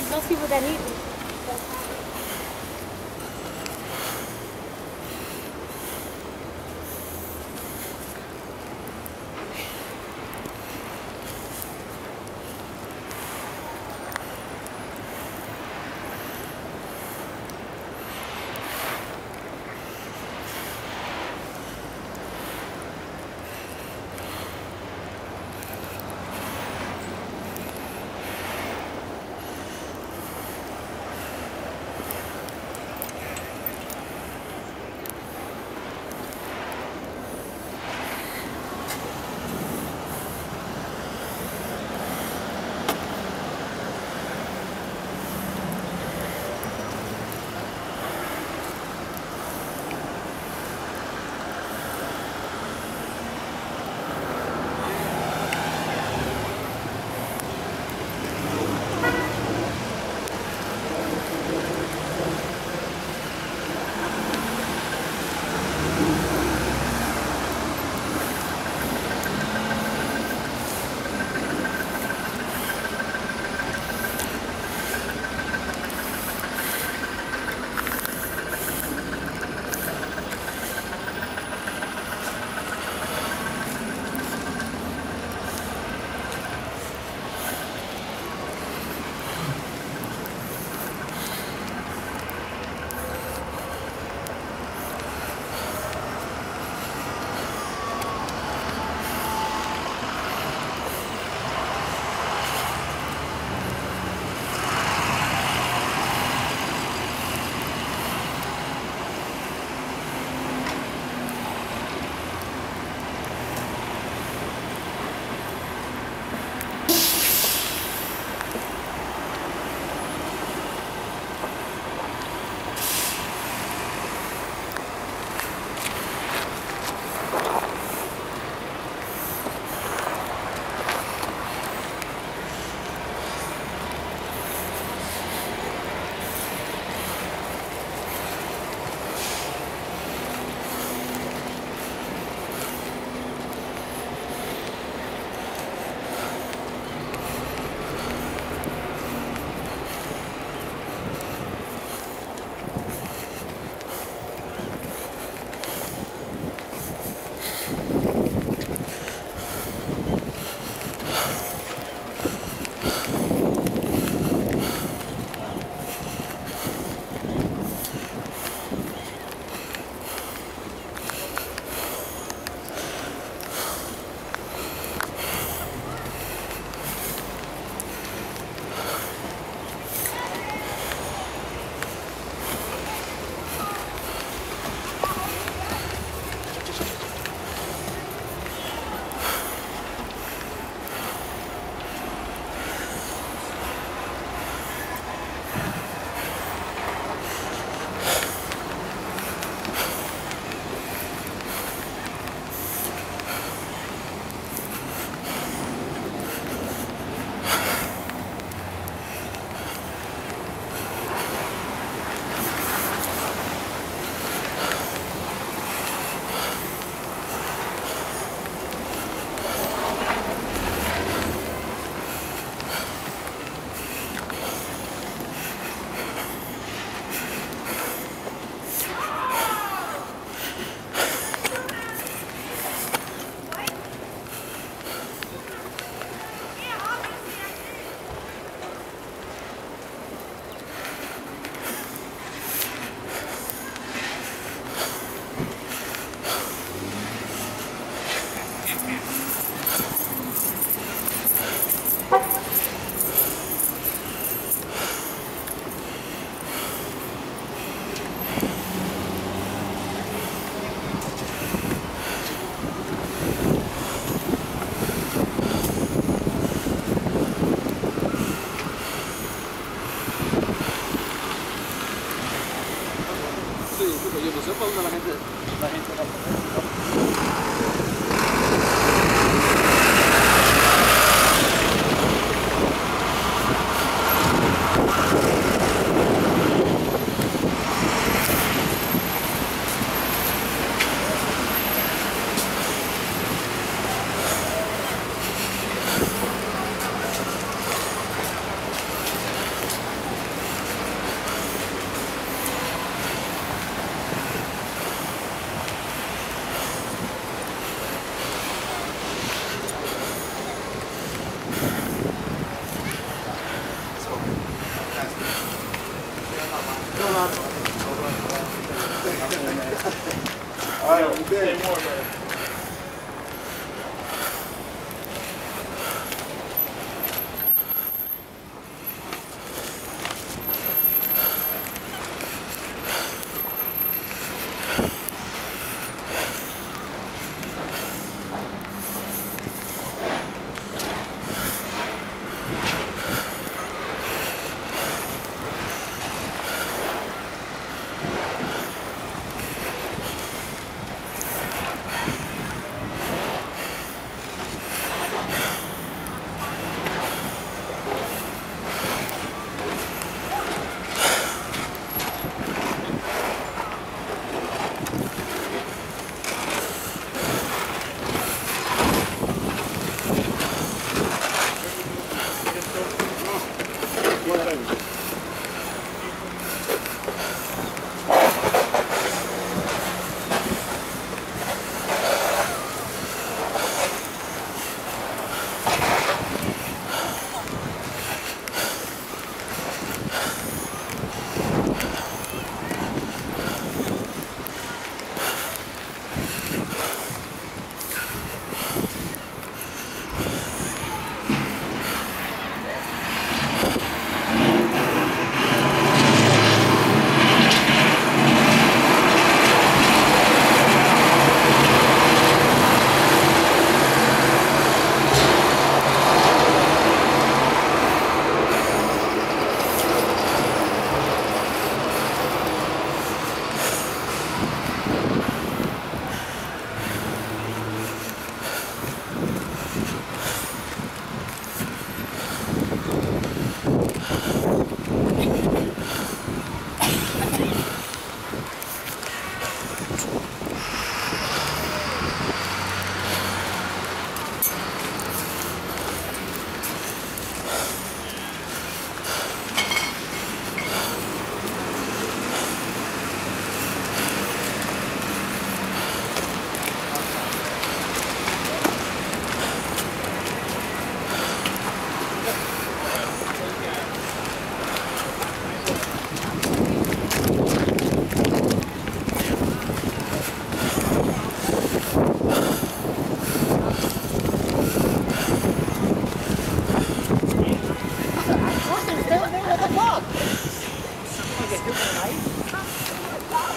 mas most people that yo no sé para la gente, la gente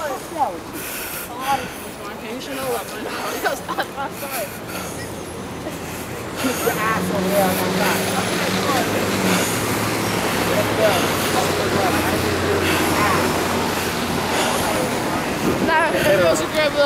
Conventional weapon. That's No,